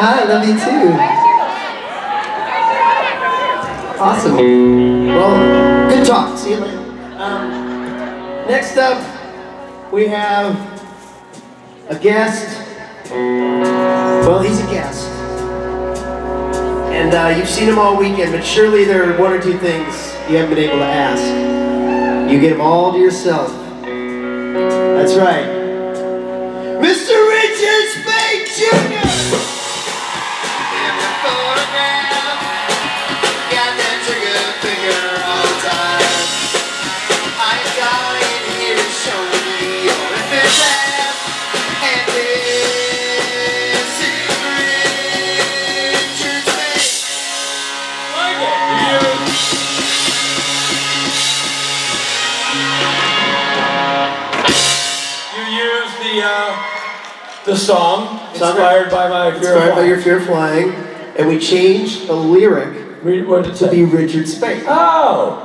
Hi, love you too. Awesome. Well, good talk. See you later. Um, next up, we have a guest. Well, he's a guest. And uh, you've seen him all weekend, but surely there are one or two things you haven't been able to ask. You get them all to yourself. That's right. Mr. Richard Speight Jr. You use the uh, the song inspired by my fear Inspired by your fear flying, and we changed the lyric what to be Richard Speight. Oh,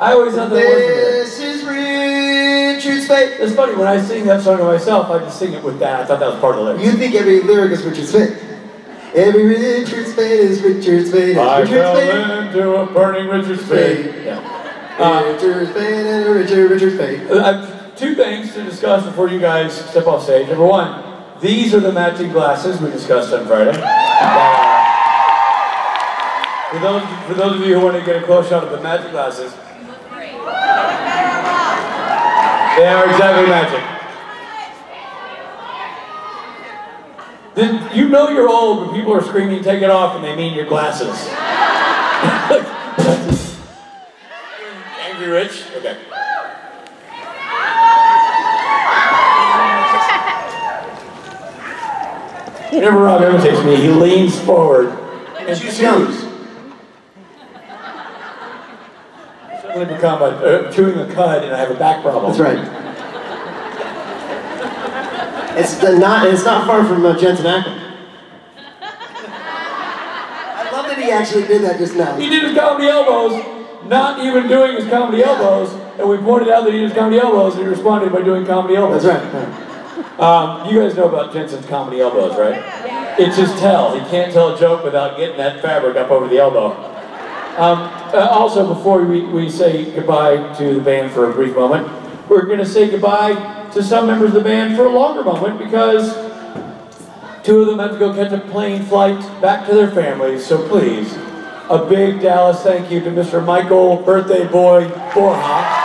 I always thought that was the lyric. This is Richard Speight. It's funny when I sing that song to myself, I just sing it with that. I thought that was part of the lyric. You think every lyric is Richard Speight. Every Richard Speight is Richard Speight. is I Richard fell Speight. into a burning Richard Speight. Yeah. Uh, Richard Speight and Richard, Richard Speight. I have two things to discuss before you guys step off stage. Number one, these are the matching glasses we discussed on Friday. For those, for those of you who want to get a close shot of the matching glasses, they are exactly magic. Then you know you're old when people are screaming, take it off, and they mean your glasses. Angry Rich? Okay. Whenever Rob imitates me, he leans forward and chews chews. Suddenly become a, uh, chewing a cud and I have a back problem. That's right. It's the not. It's not far from uh, Jensen Ackles. I love that he actually did that just now. He did his comedy elbows, not even doing his comedy elbows, and we pointed out that he did his comedy elbows, and he responded by doing comedy elbows. That's right. Um, you guys know about Jensen's comedy elbows, right? It's his tell. He can't tell a joke without getting that fabric up over the elbow. Um, uh, also, before we, we say goodbye to the band for a brief moment, we're going to say goodbye to some members of the band for a longer moment because two of them have to go catch a plane flight back to their families. So please, a big Dallas thank you to Mr. Michael Birthday Boy Borja.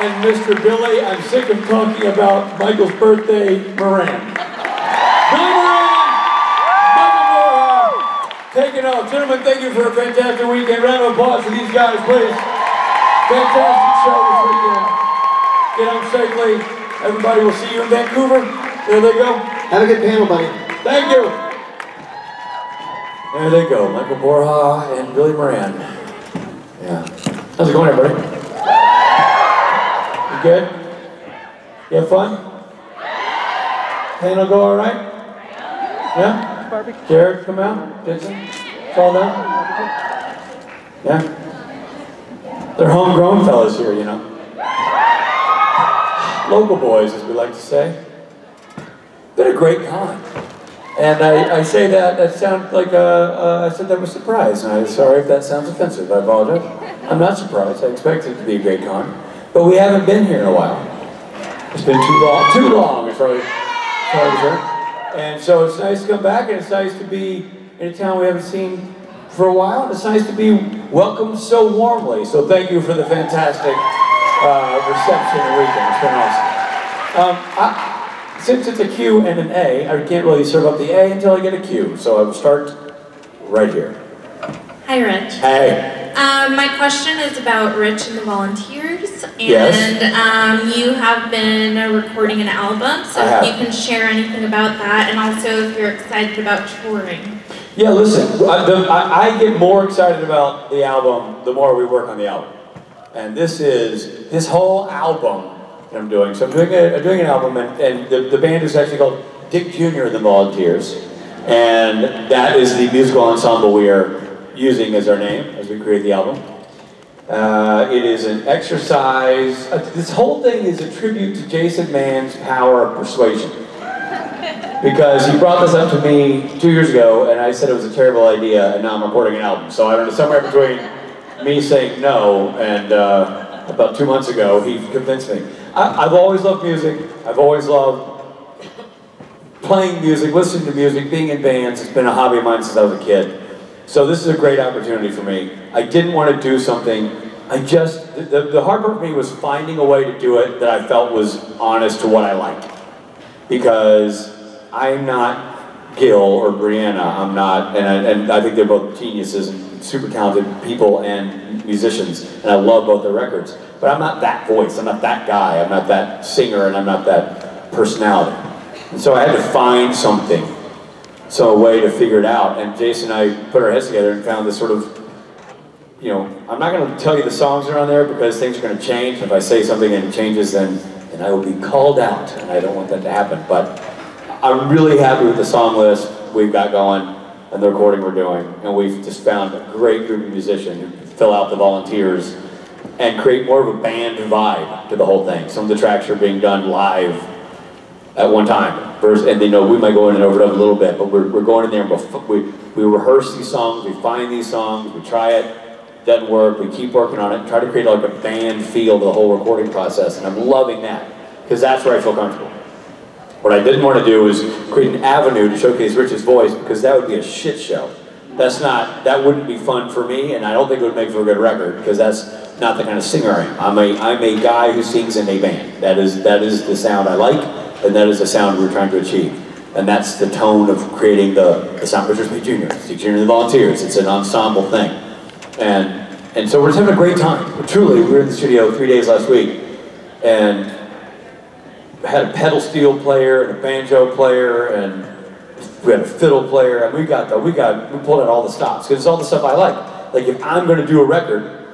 and Mr. Billy, I'm sick of talking about Michael's birthday, Moran. Taking off. Gentlemen, thank you for a fantastic weekend. Round of applause for these guys, please. Fantastic show this weekend. Get home safely. Everybody will see you in Vancouver. There they go. Have a good panel, buddy. Thank you. There they go, Michael Borja and Billy Moran. Yeah. How's it going, everybody? You good? You have fun? Panel go all right? Yeah? Jared, come out? Jensen? Fall down? Yeah? They're homegrown fellas here, you know. Local boys, as we like to say. Been a great con. And I, I say that, that sounds like a, uh, I said that was surprise, and I'm sorry if that sounds offensive, I apologize. I'm not surprised, I expected it to be a great con. But we haven't been here in a while. It's been too long, too long, as far as. And so it's nice to come back, and it's nice to be in a town we haven't seen for a while, and it's nice to be welcomed so warmly. So thank you for the fantastic uh, reception and weekend. It's been awesome. Um, I, since it's a Q and an A, I can't really serve up the A until I get a Q. So I will start right here. Hi, Rich. Hey. Um, my question is about Rich and the Volunteers. And Yes. um, you have been uh, recording an album, so if you can share anything about that, and also if you're excited about touring. Yeah, listen, I, the, I, I get more excited about the album the more we work on the album. And this is, this whole album that I'm doing, so I'm doing, a, I'm doing an album, and, and the, the band is actually called Dick Jr. and the Volunteers. And that is the musical ensemble we are using as our name as we create the album. Uh, it is an exercise, uh, this whole thing is a tribute to Jason Manns' power of persuasion. because he brought this up to me two years ago, and I said it was a terrible idea, and now I'm recording an album. So I don't know, somewhere between me saying no and uh, about two months ago, he convinced me. I, I've always loved music. I've always loved playing music, listening to music, being in bands. It's been a hobby of mine since I was a kid. So this is a great opportunity for me. I didn't want to do something. I just the, the hard part for me was finding a way to do it that I felt was honest to what I liked. Because I'm not Gil or Briana. I'm not, and I, and I think they're both geniuses and super talented people and musicians, and I love both their records. But I'm not that voice. I'm not that guy. I'm not that singer, and I'm not that personality. And so I had to find something, so a way to figure it out. And Jason and I put our heads together and found this sort of you know, I'm not going to tell you the songs are on there because things are going to change. If I say something and it changes, then, then I will be called out, and I don't want that to happen. But I'm really happy with the song list we've got going and the recording we're doing. And we've just found a great group of musicians who fill out the volunteers and create more of a band vibe to the whole thing. Some of the tracks are being done live at one time. First, and they know we might go in and overdub a little bit, but we're, we're going in there and we, we rehearse these songs, we find these songs, we try it, doesn't work, we keep working on it, try to create like a band feel to the whole recording process, and I'm loving that, because that's where I feel comfortable. What I didn't want to do was create an avenue to showcase Rich's voice, because that would be a shit show. That's not, that wouldn't be fun for me, and I don't think it would make for a good record, because that's not the kind of singer I am. I'm a, I'm a guy who sings in a band. That is, that is the sound I like, and that is the sound we're trying to achieve. And that's the tone of creating the, the Sound Richard Speight Jr., Steve Jr. and the Volunteers. It's an ensemble thing. And and so we're just having a great time. Truly, we were in the studio three days last week, and had a pedal steel player and a banjo player, and we had a fiddle player, and we got the we got we pulled out all the stops because it's all the stuff I like. Like if I'm going to do a record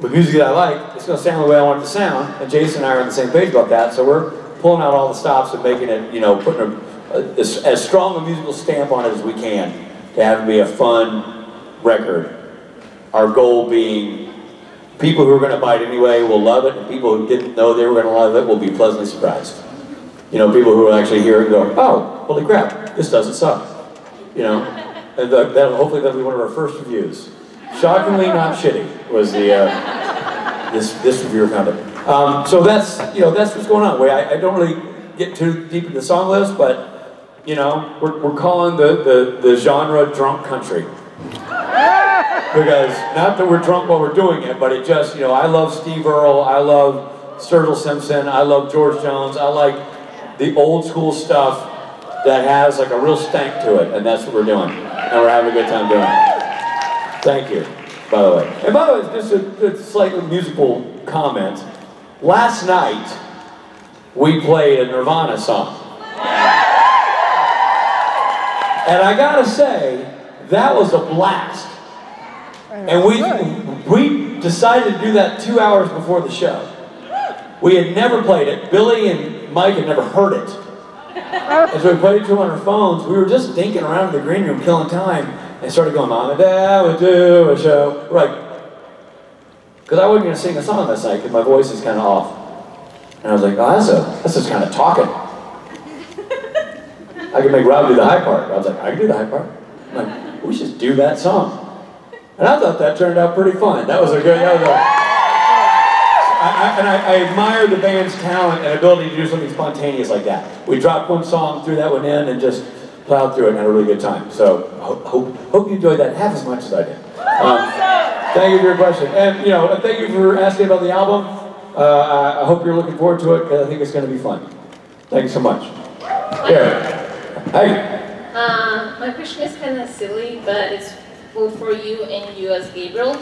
with music that I like, it's going to sound the way I want it to sound. And Jason and I are on the same page about that. So we're pulling out all the stops and making it, you know, putting a, a, as, as strong a musical stamp on it as we can to have it be a fun record our goal being people who are going to buy it anyway will love it, and people who didn't know they were going to love it will be pleasantly surprised. You know, people who actually hear it and go, oh, holy crap, this doesn't suck. You know, and the, that hopefully that'll be one of our first reviews. Shockingly not shitty was the, uh, this, this reviewer found it. Um, so that's, you know, that's what's going on. I, I don't really get too deep into the song list, but, you know, we're, we're calling the, the, the genre drunk country because not that we're drunk while we're doing it, but it just, you know, I love Steve Earle, I love Sturgill Simpson, I love George Jones, I like the old school stuff that has like a real stank to it, and that's what we're doing. And we're having a good time doing it. Thank you, by the way. And by the way, just a, a slightly musical comment. Last night, we played a Nirvana song. And I gotta say, that was a blast. And we, we decided to do that two hours before the show. We had never played it. Billy and Mike had never heard it. Uh. As we played it to on our phones, we were just dinking around in the green room, killing time, and started going, Mom and Dad we do a show. Right. Because I wasn't going to sing a song this night because my voice is kind of off. And I was like, oh, that's, a, that's just kind of talking. I could make Rob do the high part. I was like, I can do the high part. I'm like, we should do that song. And I thought that turned out pretty fun. That was a good, that was a, I, I, and I, I admire the band's talent and ability to do something spontaneous like that. We dropped one song, threw that one in, and just plowed through it and had a really good time. So hope, hope, hope you enjoyed that half as much as I did. Um, thank you for your question. And, you know, thank you for asking about the album. Uh, I hope you're looking forward to it because I think it's going to be fun. Thank you so much. Here. Hey. Uh, my question is kind of silly, but it's for you and you as Gabriel.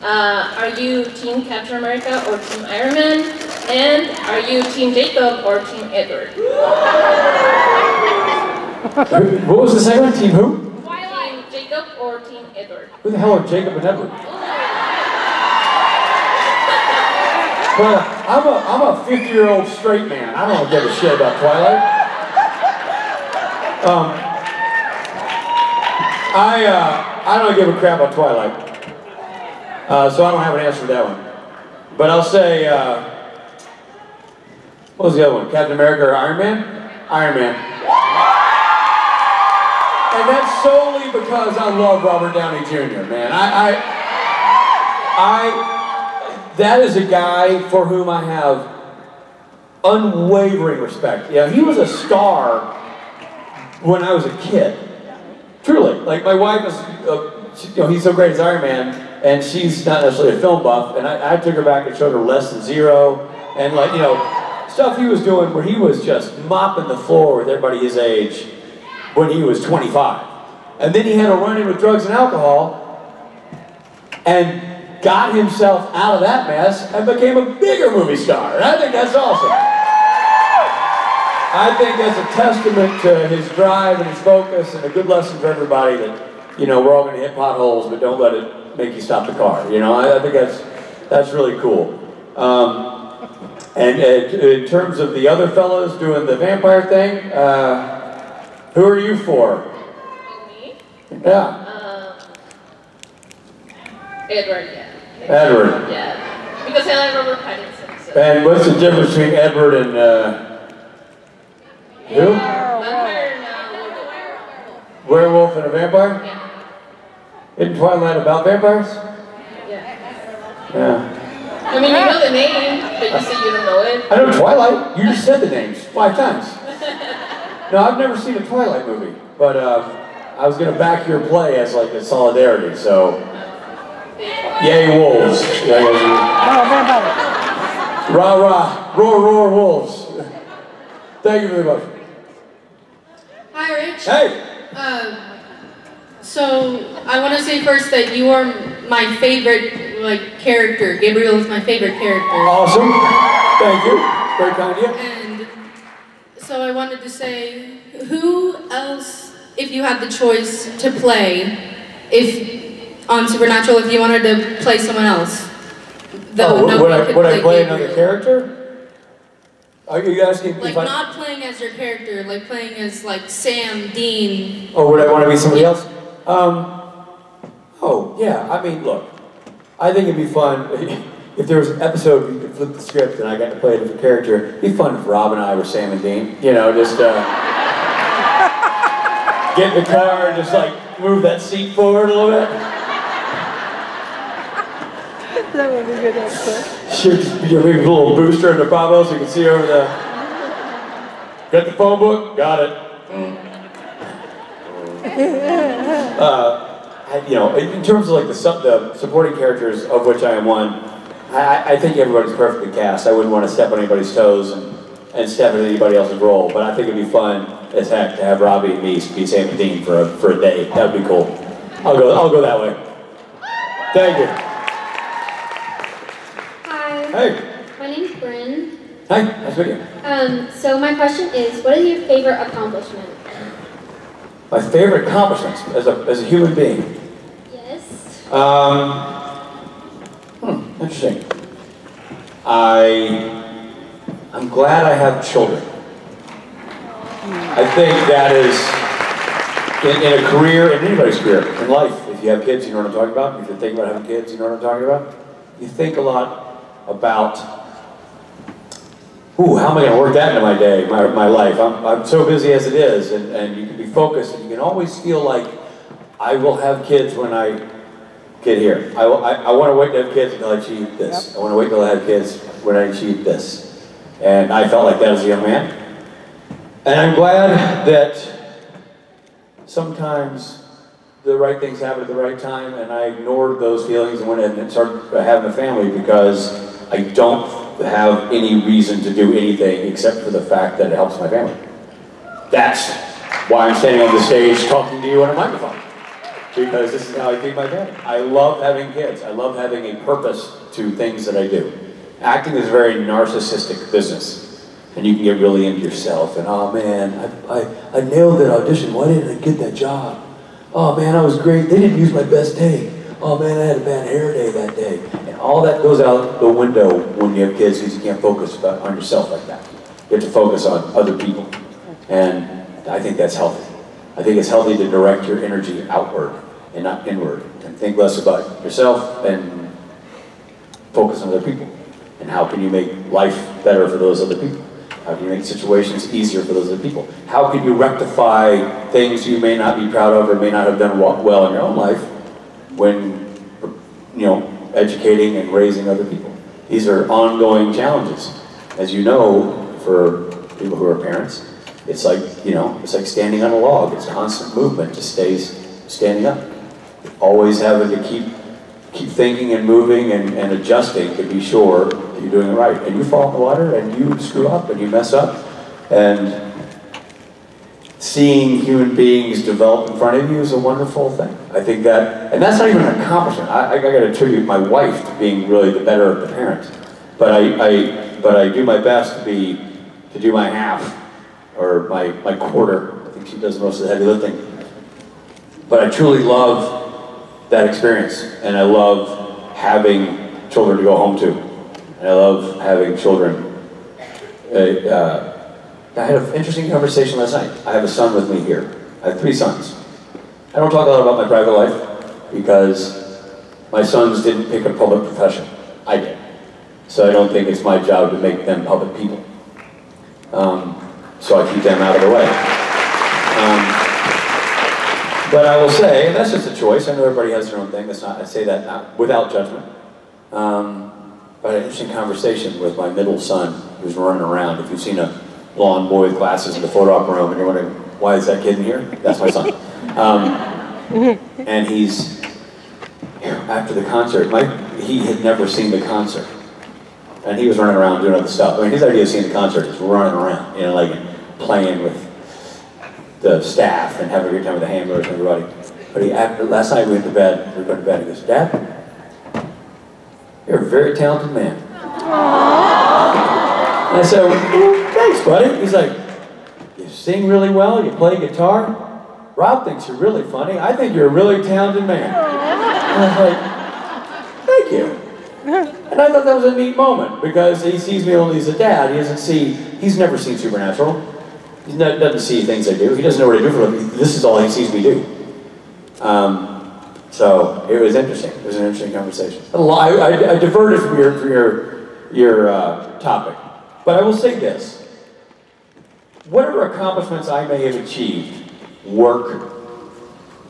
Uh, are you Team Captain America or Team Iron Man? And are you Team Jacob or Team Edward? what was the second? Team who? Team Jacob or Team Edward? Who the hell are Jacob and Edward? Well, I'm a, I'm a 50 year old straight man. I don't give a shit about Twilight. Um, I, uh, I don't give a crap about Twilight. Uh, so I don't have an answer to that one. But I'll say, uh, what was the other one? Captain America or Iron Man? Iron Man. And that's solely because I love Robert Downey Jr., man. I, I, I, that is a guy for whom I have unwavering respect. Yeah, he was a star when I was a kid. Truly, like my wife is, uh, she, you know, he's so great as Iron Man, and she's not necessarily a film buff. And I, I took her back and showed her Less Than Zero, and like you know, stuff he was doing where he was just mopping the floor with everybody his age when he was 25. And then he had a run in with drugs and alcohol and got himself out of that mess and became a bigger movie star. And I think that's awesome. I think that's a testament to his drive and his focus and a good lesson for everybody that, you know, we're all going to hit potholes, but don't let it make you stop the car. You know, I, I think that's, that's really cool. Um, and uh, in terms of the other fellows doing the vampire thing, uh, who are you for? Yeah, Um, Edward, yeah. Edward. Yeah. Because I like Robert Pattinson. So. And what's the difference between Edward and uh, who? Vampire and uh, Werewolf and a vampire? Yeah. Isn't Twilight about vampires? Yeah. Yeah. I mean, you know the name, but you say you don't know it. I know Twilight. You just said the names five times. No, I've never seen a Twilight movie, but uh, I was gonna back your play as like a solidarity. So, yay wolves! Yeah, yeah, yeah. Rah rah, roar roar wolves. Thank you very much. Hi, Rich. Hey. Um, so I want to say first that you are my favorite like character. Gabriel is my favorite character. Awesome. Thank you. Very kind of you. And so I wanted to say, who else, if you had the choice to play, if on Supernatural, if you wanted to play someone else, though Oh, would, would I, would I play another character? Are you asking Like if I? not playing as your character, like playing as like Sam, Dean. Or would I want to be somebody else? Um, oh, yeah, I mean, look, I think it'd be fun, if there was an episode where you could flip the script and I got to play a different character, it'd be fun if Rob and I were Sam and Dean, you know, just, uh, get in the car and just like move that seat forward a little bit. That would be good episode. Shoot, you know, maybe a little booster in the Bravo so you can see over the, got the phone book? Got it. uh, I, you know, in terms of like the, the supporting characters of which I am one, I, I- I think everybody's perfectly cast. I wouldn't want to step on anybody's toes and, and step into anybody else's role, but I think it'd be fun as heck to have Robbie and me be Sam and Dean for a, for a day. That'd be cool. I'll go, I'll go that way. Thank you. Hi, Hey, my name's Bryn. hi, nice to meet you. Um, so my question is, what is your favorite accomplishment? My favorite accomplishments as a, as a human being. Yes. Um, hmm, interesting. I, I'm glad I have children. I think that is, in, in a career, in anybody's career, in life, if you have kids, you know what I'm talking about. If you're thinking about having kids, you know what I'm talking about. You think a lot about, ooh, how am I going to work that into my day, my, my life? I'm, I'm so busy as it is, and, and you can be focused, and you can always feel like I will have kids when I get here. I, I, I want to wait to have kids until I achieve this. I want to wait till I have kids when I achieve this. And I felt like that as a young man. And I'm glad that sometimes the right things happen at the right time, and I ignored those feelings and went and started having a family because I don't have any reason to do anything except for the fact that it helps my family. That's why I'm standing on the stage talking to you on a microphone. Because this is how I feed my family. I love having kids. I love having a purpose to things that I do. Acting is a very narcissistic business. And you can get really into yourself and, oh man, I, I, I nailed that audition. Why didn't I get that job? Oh man, I was great. They didn't use my best take. Oh man, I had a bad hair day that day. And all that goes out the window when you have kids because you can't focus on yourself like that. You have to focus on other people. And I think that's healthy. I think it's healthy to direct your energy outward and not inward. And think less about yourself and focus on other people. And how can you make life better for those other people? How can you make situations easier for those other people? How can you rectify things you may not be proud of or may not have done well in your own life when, you know, educating and raising other people? These are ongoing challenges. As you know, for people who are parents, it's like, you know, it's like standing on a log. It's constant movement to stay standing up. Always having to keep keep thinking and moving and, and adjusting to be sure you're doing it right. And you fall in the water and you screw up and you mess up. And seeing human beings develop in front of you is a wonderful thing. I think that, and that's not even an accomplishment. I, I gotta attribute my wife to being really the better of the parents. But I, I, but I do my best to be, to do my half, or my, my quarter. I think she does most of the heavy lifting. But I truly love that experience, and I love having children to go home to. And I love having children. Uh, uh, I had an interesting conversation last night. I have a son with me here. I have three sons. I don't talk a lot about my private life because my sons didn't pick a public profession. I did. So I don't think it's my job to make them public people. Um, so I keep them out of the way. Um, but I will say, that's just a choice. I know everybody has their own thing. That's not. I say that not without judgment. Um, I had an interesting conversation with my middle son, who's running around. If you've seen a blonde boy with glasses in the photo op room, and you're wondering why is that kid in here? That's my son. Um, and he's after the concert. My he had never seen the concert, and he was running around doing other stuff. I mean, his idea of seeing the concert is running around, you know, like playing with the staff and having a good time with the handlers and everybody. But he, after, last night we went to bed, we were going to bed, he goes, Dad, you're a very talented man. And I said, well, thanks, buddy. He's like, you sing really well, you play guitar. Rob thinks you're really funny. I think you're a really talented man. And I was like, thank you. And I thought that was a neat moment because he sees me only as a dad. He doesn't see, he's never seen Supernatural. He doesn't see things I do. He doesn't know what I do for living. This is all he sees me do. Um, so it was interesting. It was an interesting conversation. I, I, I diverted from your, from your, your uh, topic. But I will say this. Whatever accomplishments I may have achieved, work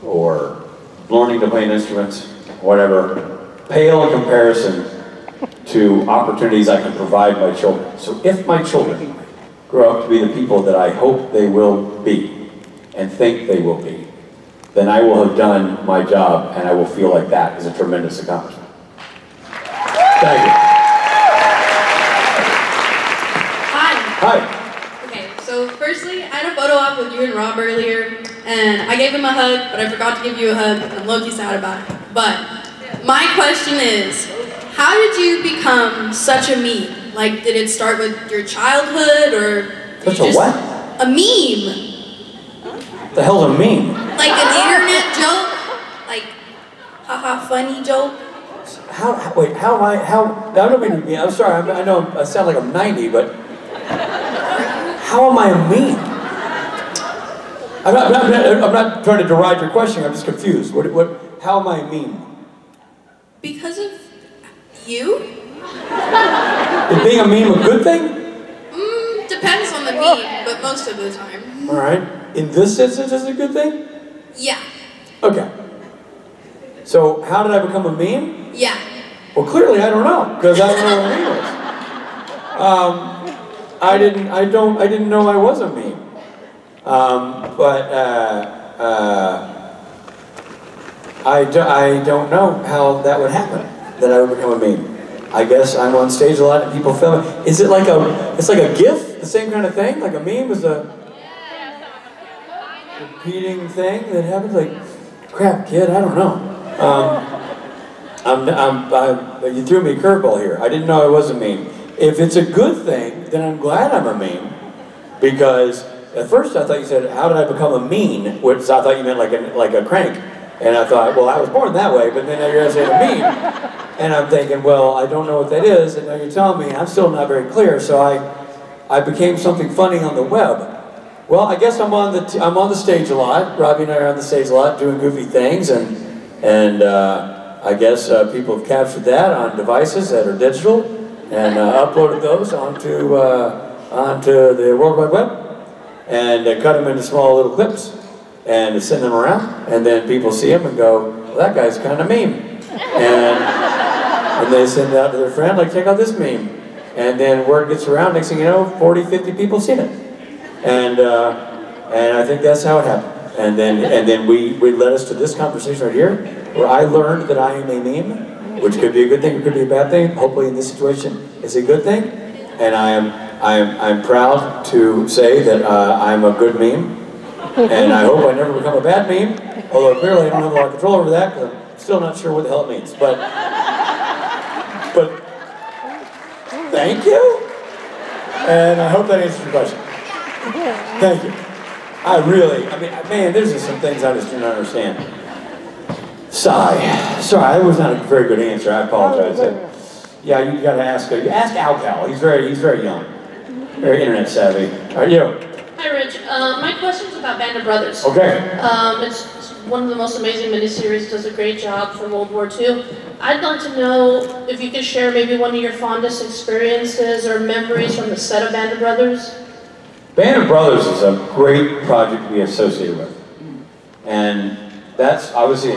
or learning to play an instrument, whatever, pale in comparison to opportunities I can provide my children. So if my children grow up to be the people that I hope they will be and think they will be, then I will have done my job and I will feel like that is a tremendous accomplishment. Thank you. Hi. Hi. Okay, so firstly, I had a photo op with you and Rob earlier, and I gave him a hug, but I forgot to give you a hug. I'm low-key sad about it. But my question is, how did you become such a meme? Like, did it start with your childhood, or Such a just- what? A meme, The hell's a meme? like an internet joke, like, haha, funny joke. How, how wait, how am I, how, I don't mean to be, I'm sorry, I'm, I know I sound like I'm 90, but how am I a meme? I'm not, I'm not, I'm not trying to deride your question, I'm just confused. What, what, how am I a meme? Because of you? Is being a meme a good thing? Mm, depends on the meme, but most of the time. All right. In this instance, is it a good thing? Yeah, Okay. So, how did I become a meme? yeah. Well, clearly I don't know, because I don't know what a meme is. Um, I didn't, I don't, I didn't know I was a meme. Um, but, uh, uh, I, do, I don't know how that would happen, that I would become a meme. I guess I'm on stage a lot and people film it. Is it like a, it's like a GIF, the same kind of thing? Like a meme is a repeating thing that happens? Like, crap, kid, I don't know. Um, I'm, I'm, I'm, you threw me a curveball here. I didn't know I was a meme. If it's a good thing, then I'm glad I'm a meme. Because at first I thought you said, how did I become a mean? Which I thought you meant like a, like a crank. And I thought, well, I was born that way, but then you're saying a meme. And I'm thinking, well, I don't know what that is, and now you're telling me, I'm still not very clear, so I, I became something funny on the web. Well, I guess I'm on the t- I'm on the stage a lot. Robbie and I are on the stage a lot, doing goofy things, and and uh, I guess uh, people have captured that on devices that are digital and uh, uploaded those onto uh, onto the World Wide Web and uh, cut them into small little clips and send them around. And then people see them and go, well, that guy's kind of meme. And, and they send it out to their friend, like, check out this meme. And then word gets around, next thing you know, 40, 50 people seen it. And, uh, and I think that's how it happened. And then, and then we, we led us to this conversation right here, where I learned that I am a meme, which could be a good thing, it could be a bad thing. Hopefully in this situation, it's a good thing. And I am, I am, I'm proud to say that uh, I'm a good meme. And I hope I never become a bad meme, although clearly I don't have a lot of control over that, because I'm still not sure what the hell it means. But, but thank you. And I hope that answers your question. Thank you. I really, I mean, man, there's just some things I just didn't understand. Sigh. Sorry, that was not a very good answer. I apologize. Yeah, you gotta ask, you ask Alcal. He's very, he's very young, very internet savvy. Are you? Hi, Rich. Uh, my question's about Band of Brothers. Okay. Um, it's, it's one of the most amazing miniseries. Does a great job for World War II. I'd like to know if you could share maybe one of your fondest experiences or memories from the set of Band of Brothers. Band of Brothers is a great project to be associated with. And that's obviously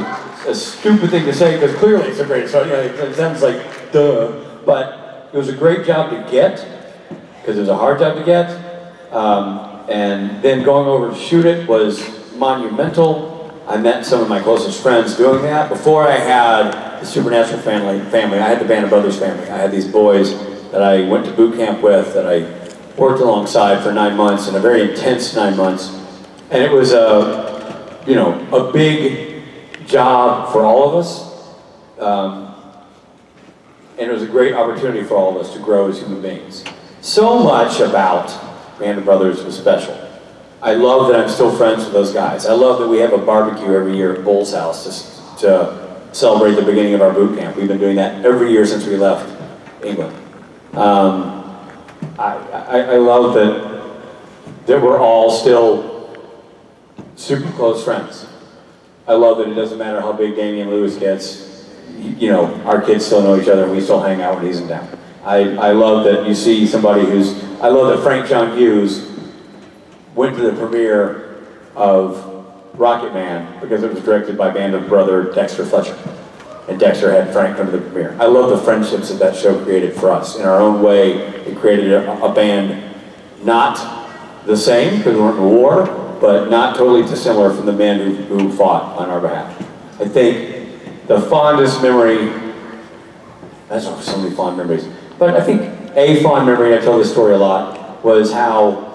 a stupid thing to say because clearly it's a great, so, you know, it sounds like duh, but it was a great job to get because it was a hard job to get. Um, and then going over to shoot it was monumental. I met some of my closest friends doing that. Before I had the Supernatural family, family, I had the Band of Brothers family. I had these boys that I went to boot camp with, that I worked alongside for nine months, and a very intense nine months. And it was a, you know, a big job for all of us. Um, and it was a great opportunity for all of us to grow as human beings. So much about Band of Brothers was special. I love that I'm still friends with those guys. I love that we have a barbecue every year at Bull's house to, to celebrate the beginning of our boot camp. We've been doing that every year since we left England. Um, I, I, I love that, that we're all still super close friends. I love that it doesn't matter how big Damian Lewis gets, you, know, our kids still know each other and we still hang out when he's in town. I, I love that you see somebody who's, I love that Frank John Hughes went to the premiere of Rocketman because it was directed by band of brother Dexter Fletcher. And Dexter had Frank come to the premiere. I love the friendships that that show created for us. In our own way, it created a, a band not the same because we weren't in war, but not totally dissimilar from the men who, who fought on our behalf. I think the fondest memory, that's so many fond memories, but I think a fond memory, I tell this story a lot, was how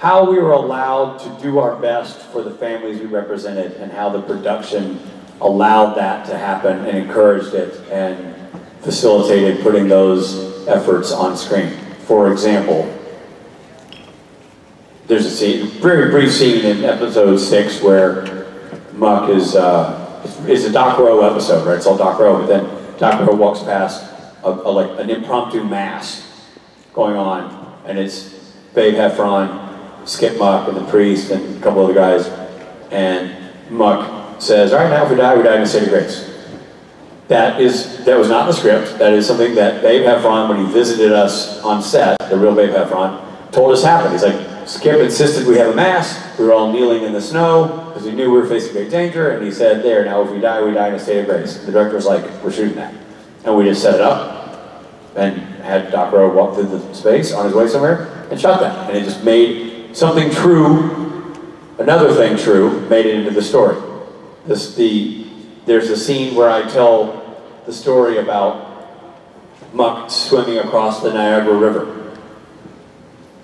how we were allowed to do our best for the families we represented and how the production allowed that to happen and encouraged it and facilitated putting those efforts on screen. For example, there's a scene, very brief scene in episode six where Muck is, uh, a Doc Roe episode, right? It's all Doc Roe, but then Doc Roe walks past a, a, like an impromptu mass going on, and it's Babe Heffron, Skip Muck, and the priest, and a couple other guys, and Muck says, "All right, now if we die, we die in the state of grace." That is that was not in the script. That is something that Babe Heffron, when he visited us on set, the real Babe Heffron, told us happened. He's like, Skip insisted we have a mass. We were all kneeling in the snow because we knew we were facing great danger, and he said, "There, now if we die, we die in a state of grace." The director was like, "We're shooting that," and we just set it up and had Doc Roe walk through the space on his way somewhere and shot that, and it just made something true, another thing true, made it into the story. This the there's a scene where I tell the story about Muck swimming across the Niagara River.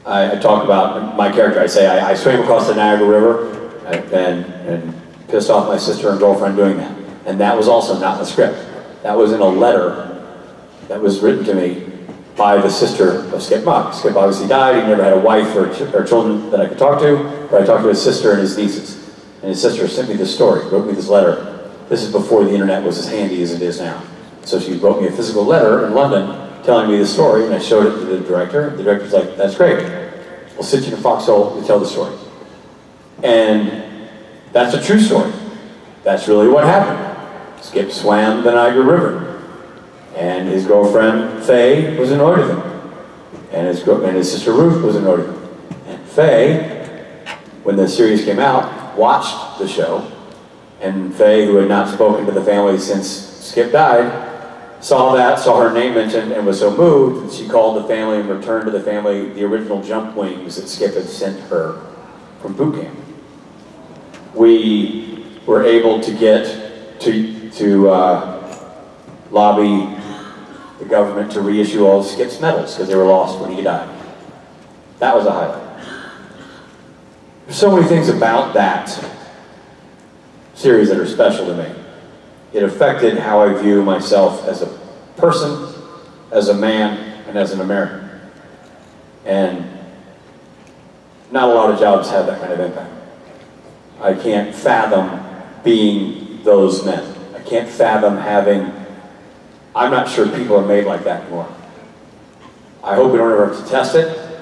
I, I talk about my character. I say I, I swam across the Niagara River and, and pissed off my sister and girlfriend doing that. And that was also not in the script. That was in a letter that was written to me by the sister of Skip Muck. Skip obviously died. He never had a wife or, ch- or children that I could talk to, but I talked to his sister and his nieces. And his sister sent me this story, wrote me this letter. This is before the internet was as handy as it is now. So she wrote me a physical letter in London telling me the story, and I showed it to the director. The director's like, that's great. We'll sit you in a foxhole to tell the story. And that's a true story. That's really what happened. Skip swam the Niagara River. And his girlfriend, Faye, was annoyed with him. and his, and his sister Ruth was a Nordic. And Faye, when the series came out, watched the show, and Faye, who had not spoken to the family since Skip died, saw that, saw her name mentioned, and was so moved that she called the family and returned to the family the original jump wings that Skip had sent her from boot camp. We were able to get to, to uh, lobby the government to reissue all of Skip's medals because they were lost when he died. That was a highlight. There's so many things about that series that are special to me. It affected how I view myself as a person, as a man, and as an American. And not a lot of jobs have that kind of impact. I can't fathom being those men. I can't fathom having, I'm not sure people are made like that anymore. I hope we don't ever have to test it,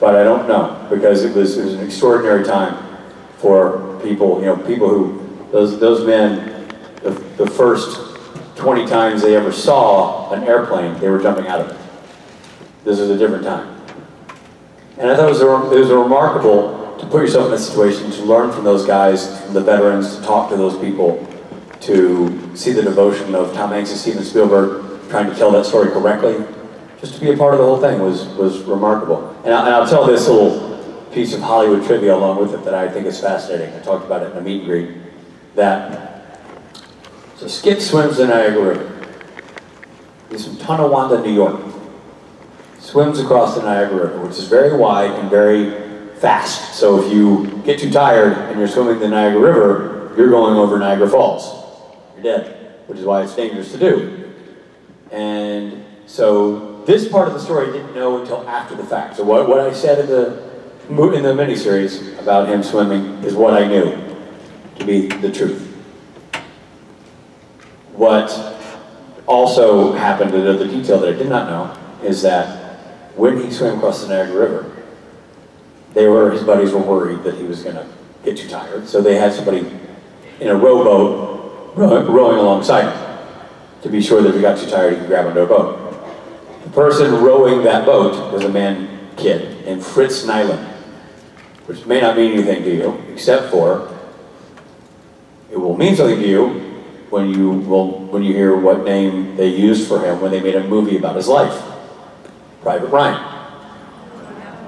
but I don't know, because it was, it was an extraordinary time for people, you know, people who, those, those men, the, the first 20 times they ever saw an airplane, they were jumping out of it. This is a different time. And I thought it was, a, it was remarkable to put yourself in that situation, to learn from those guys, from the veterans, to talk to those people, to see the devotion of Tom Hanks and Steven Spielberg trying to tell that story correctly. Just to be a part of the whole thing was, was remarkable. And, I, and I'll tell this little piece of Hollywood trivia along with it that I think is fascinating. I talked about it in a meet and greet. That, so Skip swims the Niagara River. He's from Tonawanda, New York. Swims across the Niagara River, which is very wide and very fast. So if you get too tired and you're swimming the Niagara River, you're going over Niagara Falls. Dead, which is why it's dangerous to do. And so this part of the story I didn't know until after the fact. So what, what I said in the in the miniseries about him swimming is what I knew to be the truth. What also happened, another detail that I did not know, is that when he swam across the Niagara River, they were, his buddies were worried that he was going to get too tired, so they had somebody in a rowboat row- rowing alongside to be sure that if he got too tired, he could grab onto a boat. The person rowing that boat was a man kid named Fritz Niland, which may not mean anything to you, except for it will mean something to you when you will when you hear what name they used for him when they made a movie about his life. Private Ryan.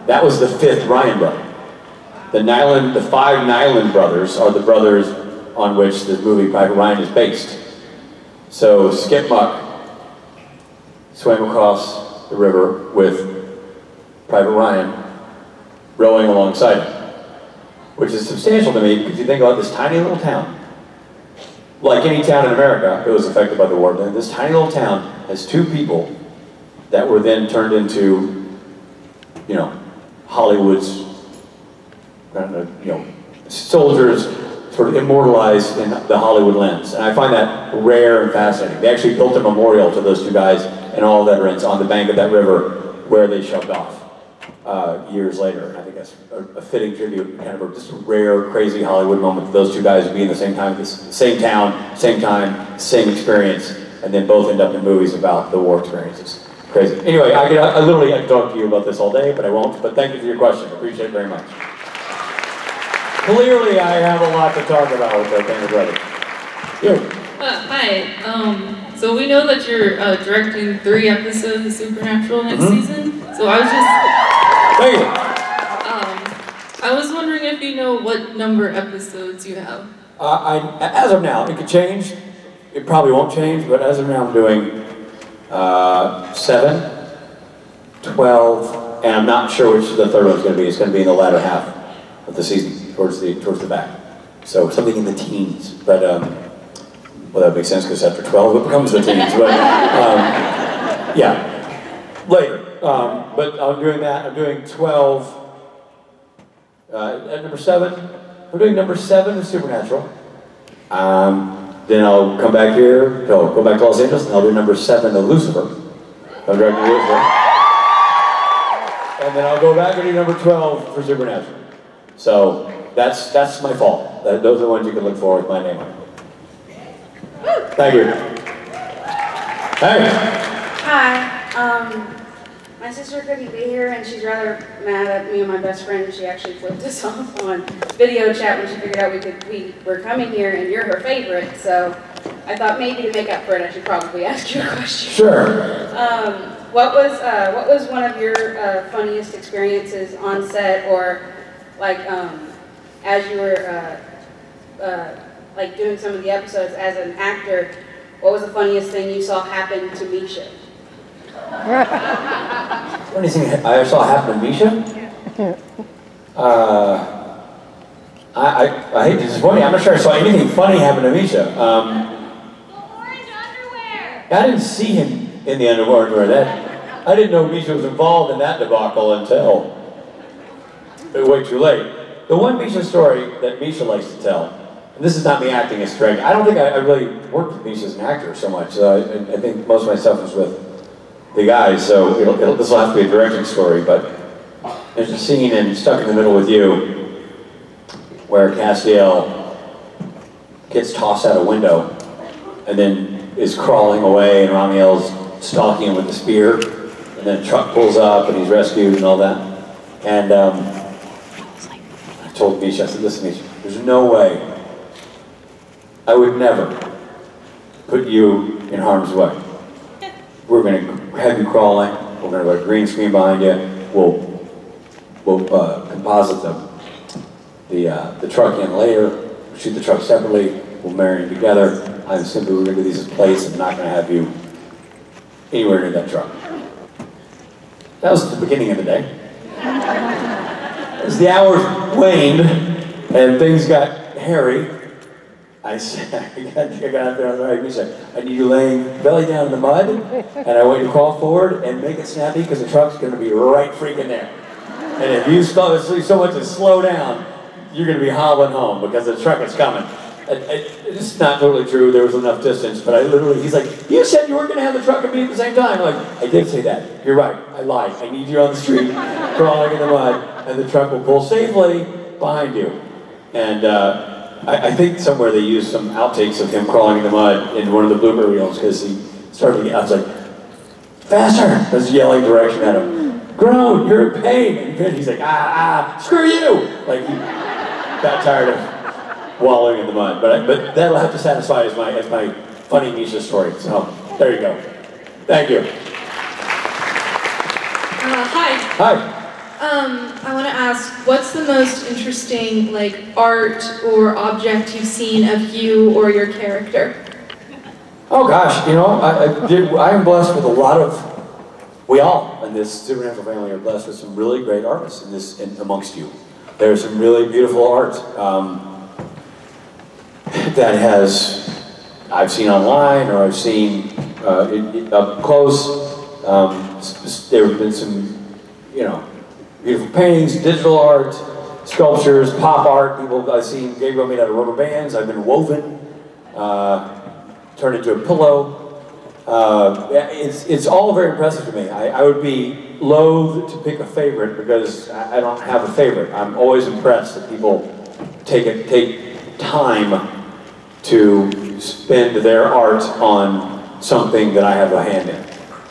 That was the fifth Ryan brother. The Niland, the five Niland brothers are the brothers on which the movie Private Ryan is based. So Skip Muck swam across the river with Private Ryan rowing alongside him, which is substantial to me because you think about this tiny little town. Like any town in America, it was affected by the war. But this tiny little town has two people that were then turned into, you know, Hollywood's, know, you know, soldiers sort of immortalized in the Hollywood lens. And I find that rare and fascinating. They actually built a memorial to those two guys and all veterans on the bank of that river where they shoved off uh, years later. I think that's a, a fitting tribute, kind of a, just a rare, crazy Hollywood moment. for Those two guys would be in the same time, this same town, same time, same experience, and then both end up in movies about the war experiences. Crazy. Anyway, I, could, I literally I could talk to you about this all day, but I won't. But thank you for your question. Appreciate it very much. Clearly, I have a lot to talk about with our family brother. You. Uh, hi. Um, so we know that you're uh, directing three episodes of Supernatural next Mhm. season. So I was just, Thank you. um, I was wondering if you know what number episodes you have. Uh, I, as of now, it could change. It probably won't change, but as of now, I'm doing uh, 7, 12, and I'm not sure which the third one's going to be. It's going to be in the latter half of the season, towards the towards the back. So something in the teens. But um, well, that makes sense because after 12 it becomes the teens. But um, yeah, later. Um, but I'm doing that. I'm doing 12. Uh, at number seven, we're doing number seven of Supernatural. Um, then I'll come back here, no, go back to Los Angeles, and I'll do number seven of Lucifer. I'm directing Lucifer. And then I'll go back and do number 12 for Supernatural. So that's that's my fault. That, those are the ones you can look for with my name on it. Thank you. Hey. Hi, um, my sister couldn't be here and she's rather mad at me and my best friend. She actually flipped us off on video chat when she figured out we could we were coming here and you're her favorite. So I thought maybe to make up for it, I should probably ask you a question. Sure. Um, what was uh, what was one of your uh, funniest experiences on set, or like um, as you were uh, uh, like doing some of the episodes as an actor? What was the funniest thing you saw happen to Misha? Funny thing I saw happen to Misha? Uh, I, I, I hate to disappoint you. I'm not sure I saw anything funny happen to Misha. Um, orange underwear. I didn't see him in the underwear. That I didn't know Misha was involved in that debacle until way too late. The one Misha story that Misha likes to tell, and this is not me acting as Greg. I don't think I, I really worked with Misha as an actor so much. Uh, I, I think most of my stuff was with the guys, so it'll, it'll, this will have to be a directing story, but there's a scene in Stuck in the Middle with You where Castiel gets tossed out a window and then is crawling away and Ramiel's stalking him with a spear and then a truck pulls up and he's rescued and all that. And um, told Misha, I said, listen Misha, there's no way I would never put you in harm's way. We're going to have you crawling. We're going to have a green screen behind you. We'll, we'll uh, composite them. The, uh, the truck in later. Shoot the truck separately. We'll marry them together. I'm simply going to do these in place. I'm not going to have you anywhere near that truck. That was the beginning of the day. As the hours waned and things got hairy, I said, I got, out there on the right, said, I need you laying belly down in the mud, and I want you to crawl forward and make it snappy because the truck's going to be right freaking there. And if you stop so much as slow down, you're going to be hobbling home because the truck is coming. It's not totally true. There was enough distance, but I literally, he's like, you said you weren't going to have the truck and me at the same time. I'm like, I did say that. You're right. I lied. I need you on the street, crawling in the mud, and the truck will pull safely behind you. And uh, I, I, think somewhere they used some outtakes of him crawling in the mud in one of the blooper reels because he started to get, I was like, faster! I was yelling direction at him. Groan, you're in pain. And then he's like, ah, ah, screw you! Like, he got tired of wallowing in the mud. But, I, but that'll have to satisfy as my, as my funny Misha story. So there you go. Thank you. Uh, hi. Hi. Um, I want to ask, what's the most interesting like art or object you've seen of you or your character? Oh gosh, you know, I, I did, I'm blessed with a lot of, we all in this supernatural family are blessed with some really great artists in this, in, amongst you. There's some really beautiful art. Um, that has, I've seen online or I've seen uh, it, it, up close. Um, there have been some, you know, beautiful paintings, digital art, sculptures, pop art. People I've seen Gabriel made out of rubber bands. I've been woven, uh, turned into a pillow. Uh, it's, it's all very impressive to me. I, I would be loath to pick a favorite because I, I don't have a favorite. I'm always impressed that people take, it, take time to spend their art on something that I have a hand in.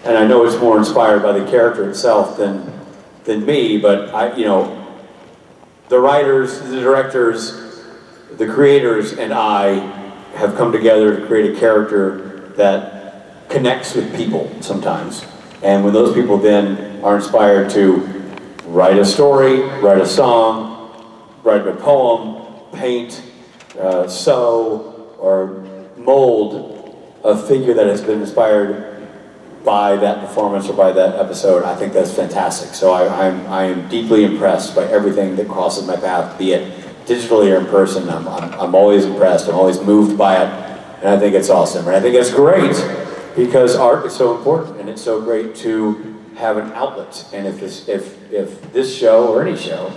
And I know it's more inspired by the character itself than, than me, but I, you know, the writers, the directors, the creators, and I have come together to create a character that connects with people sometimes. And when those people then are inspired to write a story, write a song, write a poem, paint, uh, sew, or mold a figure that has been inspired by that performance or by that episode, I think that's fantastic. So I, am I am deeply impressed by everything that crosses my path, be it digitally or in person. I'm, I'm, I'm always impressed. I'm always moved by it, and I think it's awesome. And I think it's great because art is so important, and it's so great to have an outlet. And if this, if, if this show or any show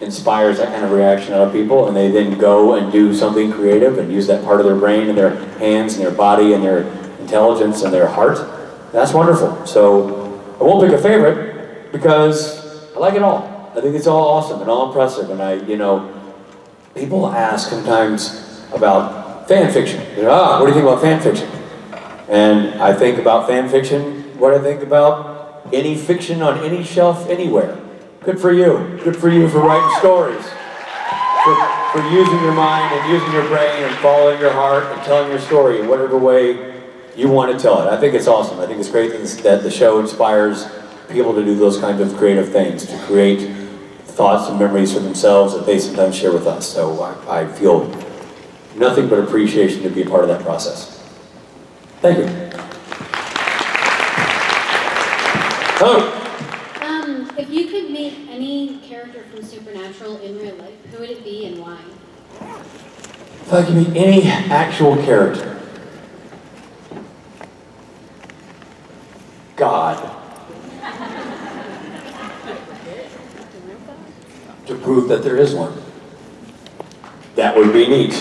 inspires that kind of reaction out of people and they then go and do something creative and use that part of their brain and their hands and their body and their intelligence and their heart, that's wonderful. So I won't pick a favorite because I like it all. I think it's all awesome and all impressive. And I, you know, people ask sometimes about fan fiction. You know, ah, what do you think about fan fiction? And I think about fan fiction, what I think about any fiction on any shelf anywhere. Good for you. Good for you for writing stories. For, for using your mind and using your brain and following your heart and telling your story in whatever way you want to tell it. I think it's awesome. I think it's great that the show inspires people to do those kinds of creative things, to create thoughts and memories for themselves that they sometimes share with us. So I, I feel nothing but appreciation to be a part of that process. Thank you. Oh, Um, if you could meet any character from Supernatural in real life, who would it be and why? if I could meet any actual character, God. To prove that there is one. That would be neat.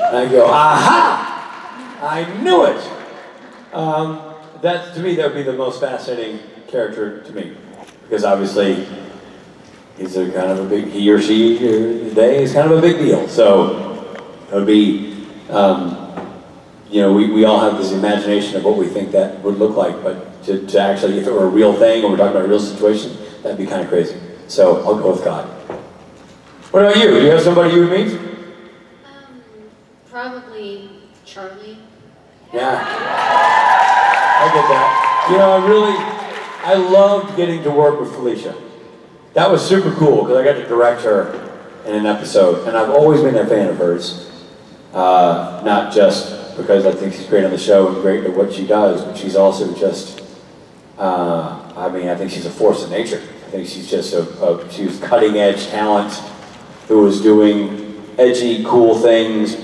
And I go, aha! I knew it! Um, that, to me, that would be the most fascinating character to me. Because obviously, he's a kind of a big, he or she uh, today is kind of a big deal. So, it would be, um, you know, we, we all have this imagination of what we think that would look like, but to, to actually, if it were a real thing or we're talking about a real situation, that'd be kind of crazy. So, I'll go with God. What about you? Do you have somebody you would meet? Um, probably Charlie. Yeah. I get that. You know, I really, I loved getting to work with Felicia. That was super cool because I got to direct her in an episode, and I've always been a fan of hers. Uh, not just because I think she's great on the show and great at what she does, but she's also just, uh, I mean, I think she's a force of nature. I think she's just a, a cutting edge talent who was doing edgy, cool things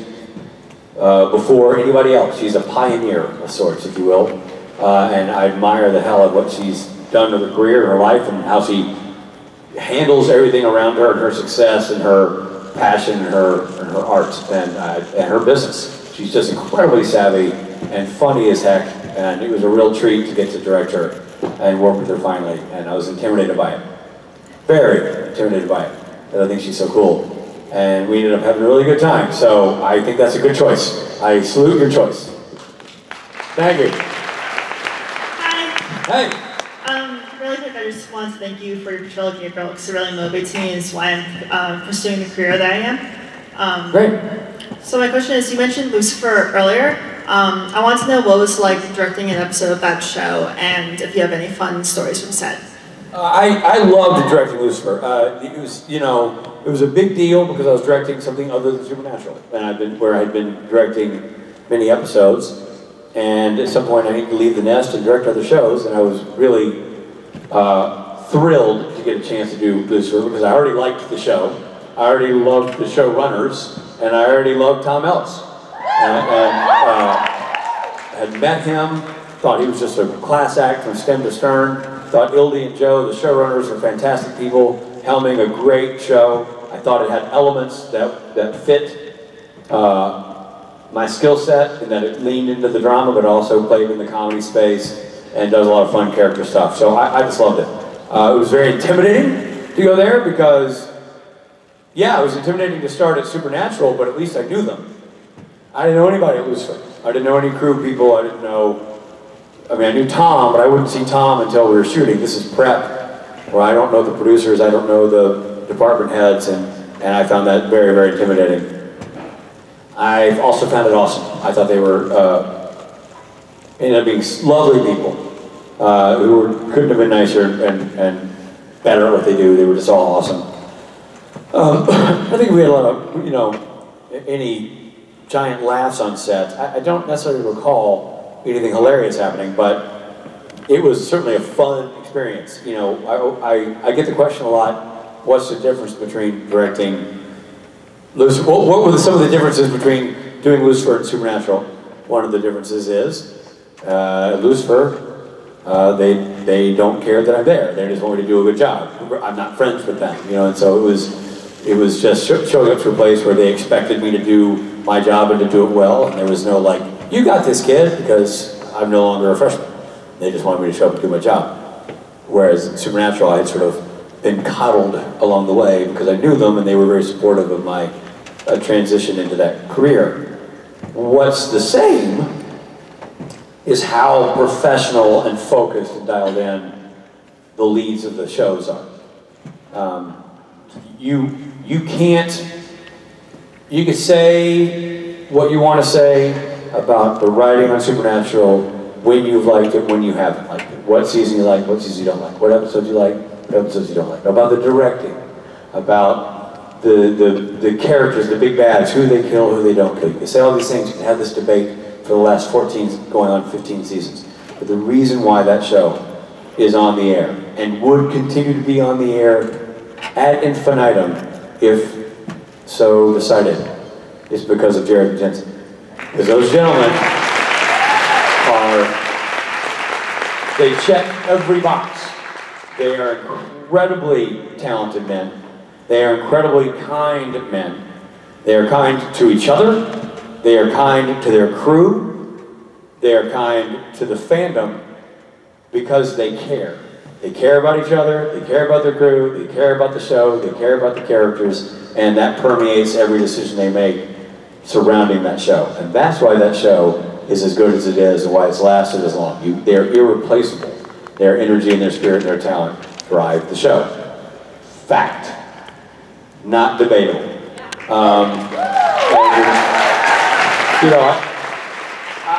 uh, before anybody else. She's a pioneer of sorts, if you will. Uh, and I admire the hell of what she's done with her career and her life and how she handles everything around her and her success and her passion and her, and her art and, uh, and her business. She's just incredibly savvy and funny as heck. And it was a real treat to get to direct her and work with her finally. And I was intimidated by it. Very intimidated by it. And I think she's so cool. And we ended up having a really good time. So I think that's a good choice. I salute your choice. Thank you. Hi. Hey. Um, really quick, I just want to thank you for your portrayal of Gabriel because it really motivates me and it's why I'm um, pursuing the career that I am. Um, Great. So my question is, you mentioned Lucifer earlier. Um, I want to know what was like directing an episode of that show and if you have any fun stories from set. Uh, I, I loved directing Lucifer. Uh, it was, you know, it was a big deal because I was directing something other than Supernatural, and I've been where I'd been directing many episodes, and at some point I needed to leave the nest and direct other shows, and I was really uh, thrilled to get a chance to do Lucifer because I already liked the show, I already loved the showrunners, and I already loved Tom Ellis, and, and uh, had met him, thought he was just a class act from stem to stern. Thought Ildy and Joe, the showrunners, were fantastic people, helming a great show. I thought it had elements that, that fit uh, my skill set and that it leaned into the drama, but also played in the comedy space and does a lot of fun character stuff. So I, I just loved it. Uh, it was very intimidating to go there because, yeah, it was intimidating to start at Supernatural, but at least I knew them. I didn't know anybody at Lucifer. I didn't know any crew people. I didn't know. I mean, I knew Tom, but I wouldn't see Tom until we were shooting. This is prep, where I don't know the producers, I don't know the department heads, and, and I found that very, very intimidating. I also found it awesome. I thought they were, uh, ended up being lovely people uh, who were, couldn't have been nicer and, and better at what they do. They were just all awesome. Um, I think we had a lot of, you know, any giant laughs on set. I, I don't necessarily recall anything hilarious happening, but it was certainly a fun experience. You know, I, I, I get the question a lot, what's the difference between directing Lucifer? What, what were the, some of the differences between doing Lucifer and Supernatural? One of the differences is uh, Lucifer, uh, they, they don't care that I'm there. They just want me to do a good job. I'm not friends with them, you know, and so it was, it was just sh- showing up to a place where they expected me to do my job and to do it well, and there was no like, you got this kid, because I'm no longer a freshman. They just wanted me to show up and do my job. Whereas Supernatural, I had sort of been coddled along the way because I knew them and they were very supportive of my uh, transition into that career. What's the same is how professional and focused and dialed in the leads of the shows are. Um, you you can't you could say what you want to say about the writing on Supernatural, when you've liked it, when you haven't liked it, what season you like, what season you don't like, what episodes you like, what episodes you don't like, about the directing, about the, the, the characters, the big bads, who they kill, who they don't kill. You can say all these things, you can have this debate for the last 14, going on 15 seasons. But the reason why that show is on the air and would continue to be on the air ad infinitum if so decided is because of Jared Jensen. Because those gentlemen are, they check every box. They are incredibly talented men. They are incredibly kind men. They are kind to each other. They are kind to their crew. They are kind to the fandom because they care. They care about each other, they care about their crew, they care about the show, they care about the characters, and that permeates every decision they make surrounding that show. And that's why that show is as good as it is and why it's lasted as long. You, they're irreplaceable. Their energy and their spirit and their talent drive the show. Fact. Not debatable. Um, you know, I,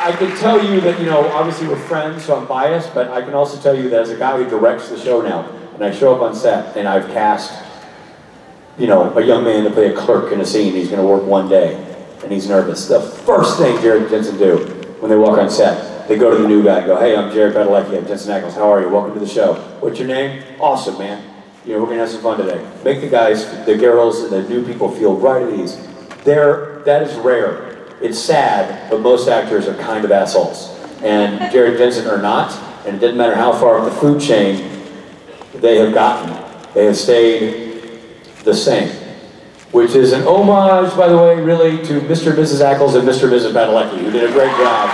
I can tell you that, you know, obviously we're friends, so I'm biased, but I can also tell you that as a guy who directs the show now, and I show up on set and I've cast, you know, a young man to play a clerk in a scene, he's gonna work one day, and he's nervous. The first thing Jared Jensen do when they walk on set, they go to the new guy and go, hey, I'm Jared Padalecki, I'm Jensen Ackles, how are you? Welcome to the show. What's your name? Awesome, man. You know, we're gonna have some fun today. Make the guys, the girls, and the new people feel right at ease. They're, that is rare. It's sad, but most actors are kind of assholes. And Jared Jensen are not, and it doesn't matter how far up the food chain they have gotten. They have stayed the same. Which is an homage, by the way, really, to Mr. and Mrs. Ackles and Mr. and Mrs. Padalecki, who did a great job.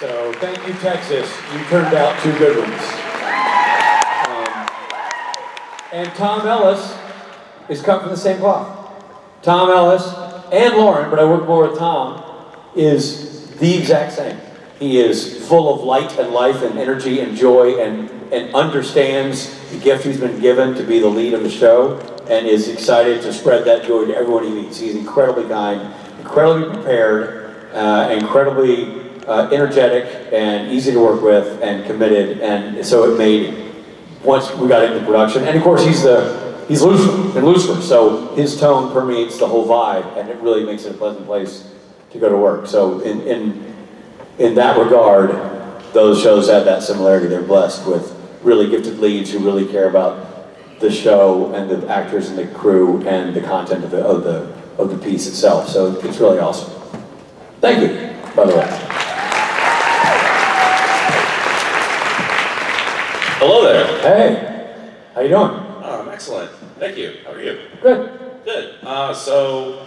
So thank you, Texas. You turned out two good ones. Um, and Tom Ellis is cut from the same cloth. Tom Ellis and Lauren, but I work more with Tom, is the exact same. He is full of light and life and energy and joy and, and understands the gift he's been given to be the lead of the show and is excited to spread that joy to everyone he meets. He's incredibly kind, incredibly prepared, uh, incredibly uh, energetic and easy to work with and committed. And so it made, once we got into production, and of course he's the he's Lucifer and Lucifer, so his tone permeates the whole vibe, and it really makes it a pleasant place to go to work. So in in in that regard, those shows have that similarity. They're blessed with really gifted leads who really care about the show and the actors and the crew and the content of the of the of the piece itself. So it's really awesome. Thank you, by the way. Hello there. Hey, how you doing? Excellent. Thank you. How are you? Good. Good. Uh, so,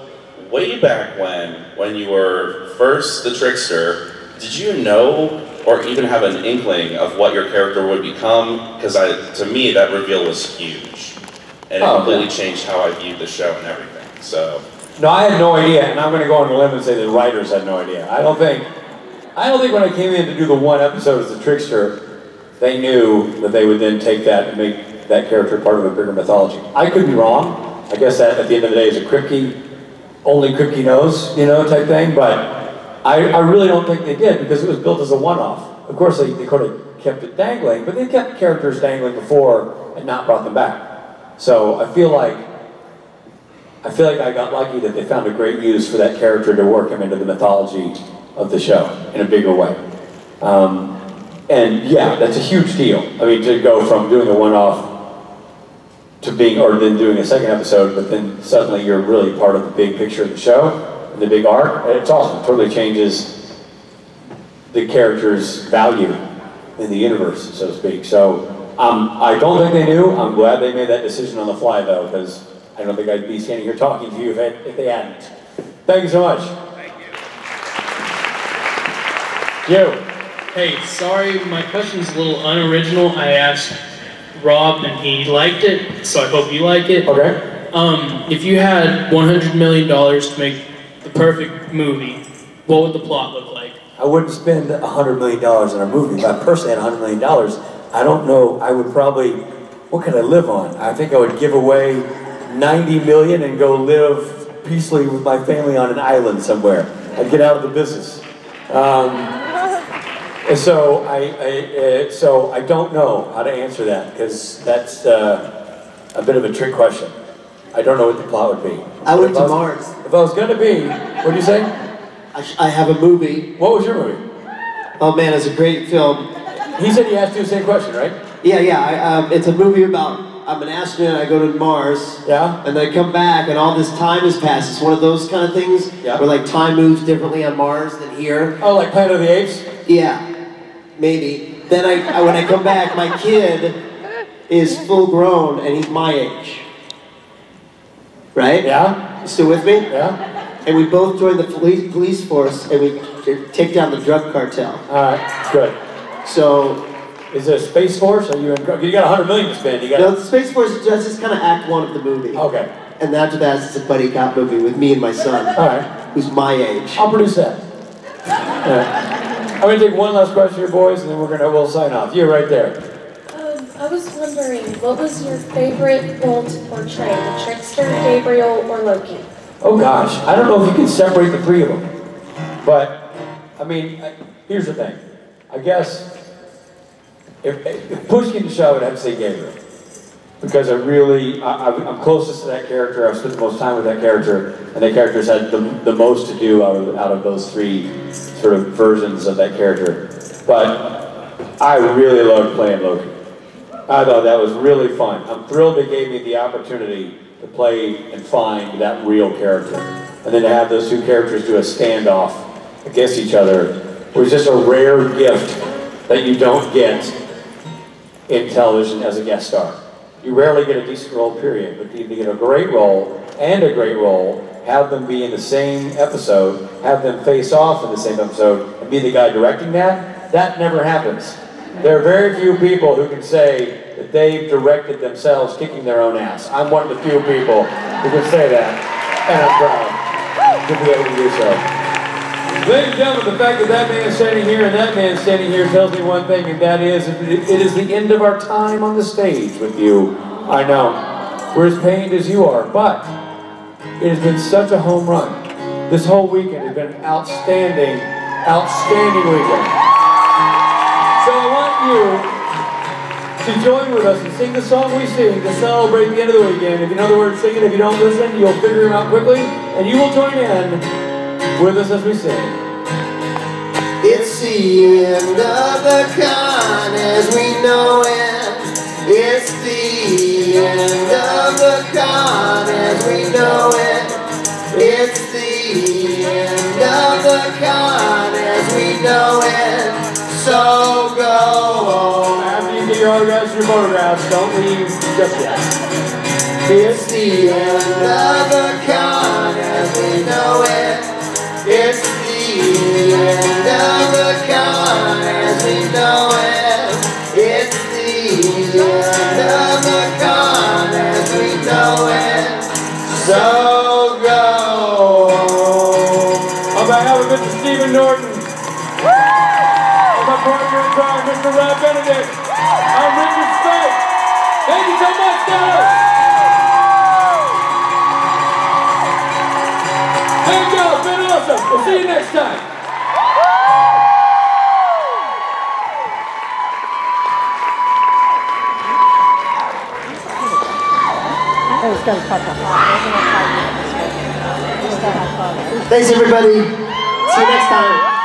way back when, when you were first the trickster, did you know or even have an inkling of what your character would become? Because I, to me, that reveal was huge, and it Oh, completely yeah. changed how I viewed the show and everything. So, No, I had no idea, and I'm going to go on a limb and say the writers had no idea. I don't think, I don't think when I came in to do the one episode as the trickster, they knew that they would then take that and make that character part of a bigger mythology. I could be wrong. I guess that at the end of the day is a Kripke, only Kripke knows, you know, type thing. But I, I really don't think they did because it was built as a one-off. Of course, they, they could have kept it dangling, but they kept characters dangling before and not brought them back. So I feel like I feel like I got lucky that they found a great use for that character to work him into the mythology of the show in a bigger way. Um, and yeah, that's a huge deal. I mean, to go from doing a one-off to being, or then doing a second episode, but then suddenly you're really part of the big picture of the show, the big arc. It's awesome. It totally changes the character's value in the universe, so to speak. So um, I don't think they knew. I'm glad they made that decision on the fly, though, because I don't think I'd be standing here talking to you if, I, if they hadn't. Thank you so much. Thank you. Hey, sorry, my question's a little unoriginal. I asked Rob and he liked it, so I hope you like it. Okay. Um, if you had $100 million to make the perfect movie, what would the plot look like? I wouldn't spend hundred million dollars on a movie. If I personally had hundred million dollars, I don't know. I would probably. What could I live on? I think I would give away ninety million and go live peacefully with my family on an island somewhere. I'd get out of the business. Um, and so I, I uh, so I don't know how to answer that because that's uh, a bit of a trick question. I don't know what the plot would be. I went to was- Mars. If I was going to be, what do you say? I, sh- I have a movie. What was your movie? Oh man, it's a great film. He said he asked you the same question, right? Yeah, yeah. I, um, it's a movie about I'm an astronaut. I go to Mars. Yeah. And I come back, and all this time has passed. It's one of those kind of things Yeah. where like time moves differently on Mars than here. Oh, like Planet of the Apes? Yeah, maybe. Then I, I when I come back, my kid is full grown, and he's my age. Right? Yeah. Still with me? Yeah. And we both joined the police, police force, and we take down the drug cartel. All right, good. So, is it a Space Force? Are you in? You got a hundred million to spend. You got. No, the Space Force is just is kind of act one of the movie. Okay. And after that, it's a buddy cop movie with me and my son. All right. Who's my age. I'll produce that. I'm gonna take one last question here, boys, and then we're gonna we'll sign off. You right there. Um, I was wondering, what was your favorite role to portray? The trickster, Gabriel, or Loki? Oh gosh, I don't know if you can separate the three of them, but I mean, I- here's the thing. I guess if, if push came to shove, I'd have to say Gabriel because I really I, I'm I'm closest to that character. I've spent the most time with that character, and that character's had the, the most to do out of out of those three sort of versions of that character. But I really loved playing Loki. I thought that was really fun. I'm thrilled they gave me the opportunity to play and find that real character. And then to have those two characters do a standoff against each other was just a rare gift that you don't get in television as a guest star. You rarely get a decent role, period, but you get a great role and a great role, have them be in the same episode, have them face off in the same episode, and be the guy directing that, that never happens. There are very few people who can say that they've directed themselves kicking their own ass. I'm one of the few people who can say that, and I'm proud to be able to do so. Ladies and gentlemen, the fact that that man is standing here and that man is standing here tells me one thing, and that is it is the end of our time on the stage with you. I know. We're as pained as you are, but it has been such a home run. This whole weekend has been an outstanding, outstanding weekend. So I want you to join with us and sing the song we sing to celebrate the end of the weekend. If you know the words, sing it. If you don't listen, you'll figure them out quickly, and you will join in with us as we sing. It's the end of the con as we know it. It's the end of the con as we know it. It's the end of the con as we know it. So go home. After you get your autographs and your photographs, don't leave just yet. It's the end of the con as we know it. It's the end of the con as we know it. It's the end of the con as we know it. So go. On behalf of Mr. Stephen Norton, and my partner in crime, Mr. Rob Benedict, Thanks everybody. See you next time.